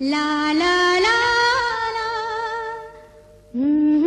ला ला mm-hmm.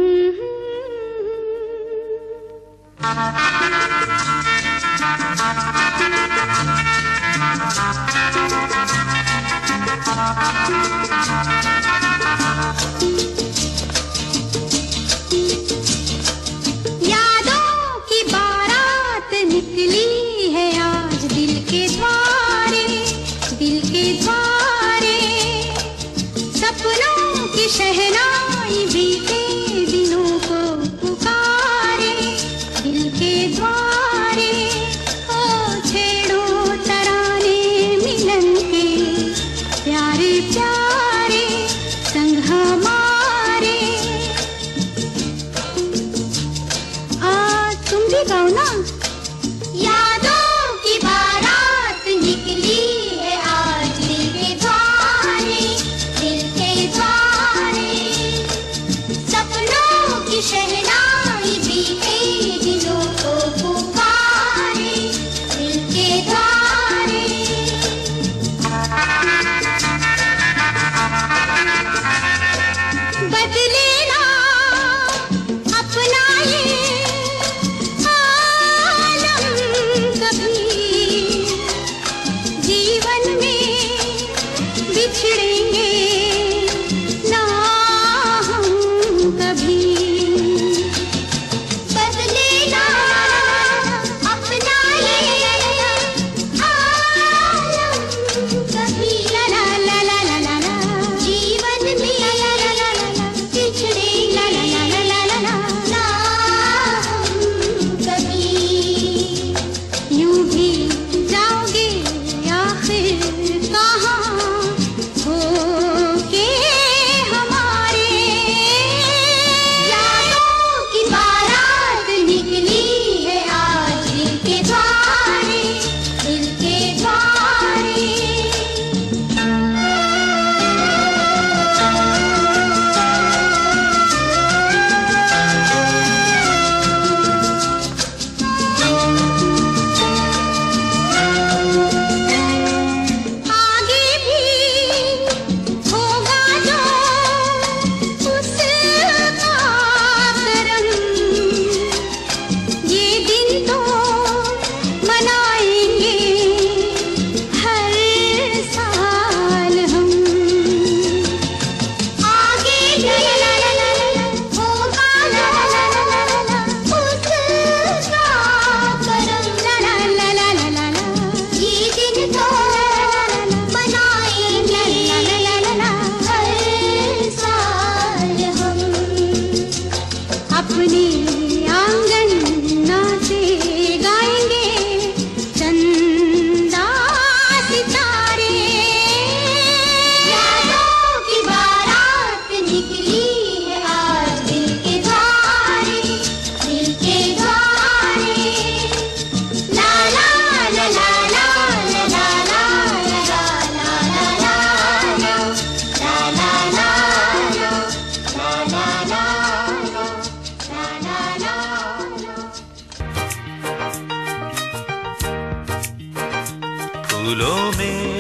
फूलों में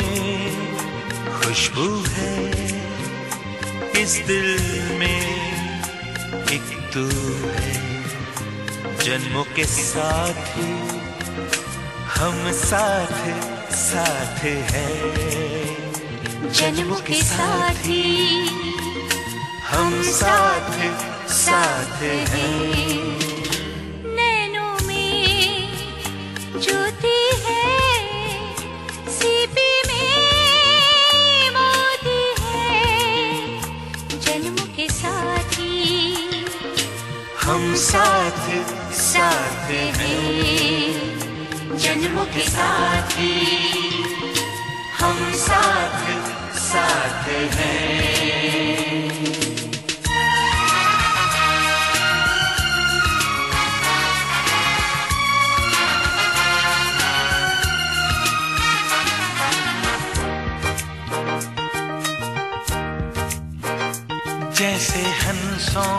खुशबू है। इस दिल में एक तू है। जन्मों के साथ हम साथ साथ है। जन्मों के साथ हम साथ साथ हैं। नैनों में ज्योति साथ साथ हैं। जन्म के साथी हम साथ साथ हैं।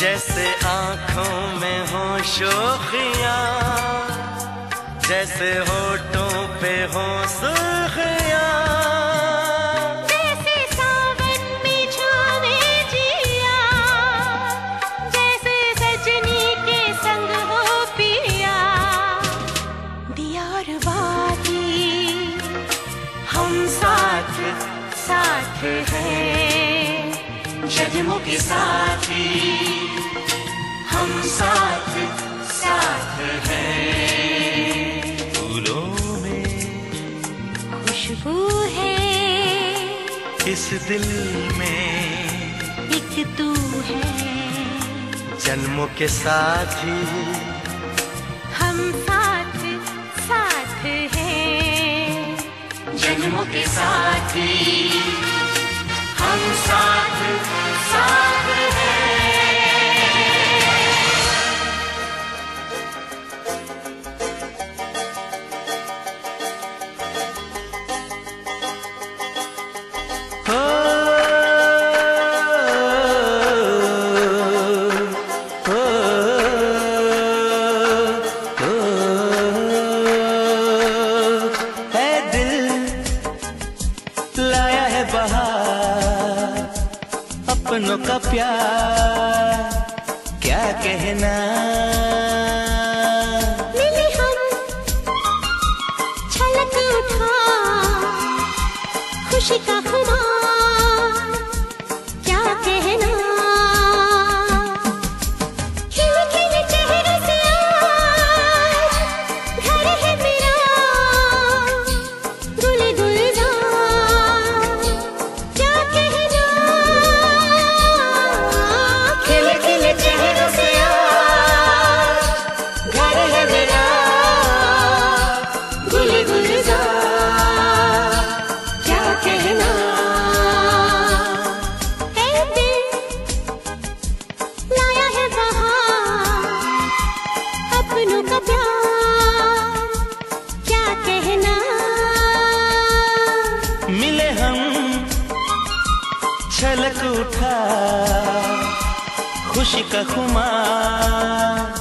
जैसे आँखों में हो शोखिया जैसे होठों पे हो सुर्खिया। जन्मों के साथी हम साथ साथ हैं। फूलों में खुशबू है। इस दिल में एक तू है। जन्मों के साथी हम साथ साथ हैं। जन्मों के साथी हम साथ साथ अपनों का प्यार क्या कहना? मिले हम उठा खुशी का अपनों का प्यार क्या कहना? मिले हम छलक उठा खुशी का खुमार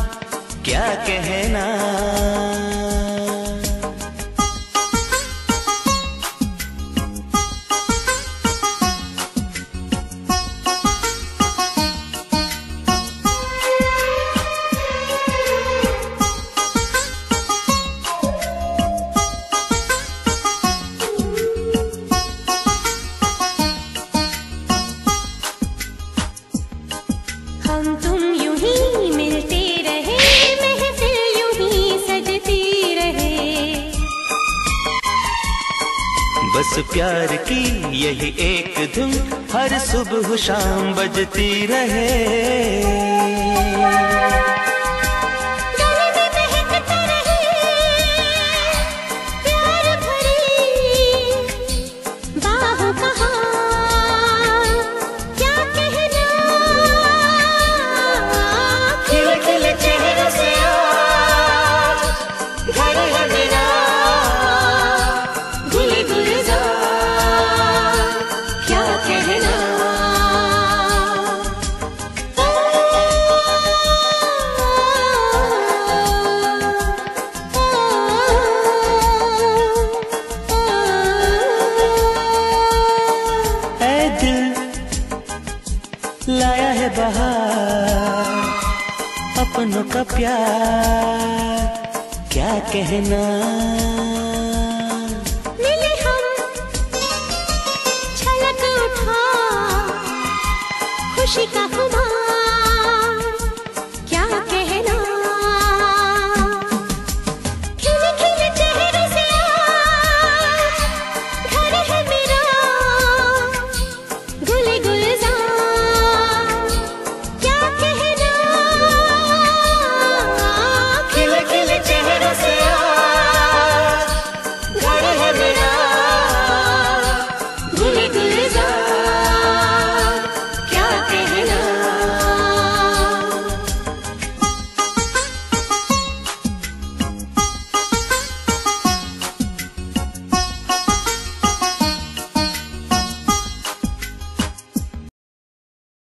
क्या कहना? बस प्यार की यही एक धुन हर सुबह शाम बजती रहे। लाया है बहार अपनों का प्यार। क्या कहना? मिले हम छलक उठा खुशी का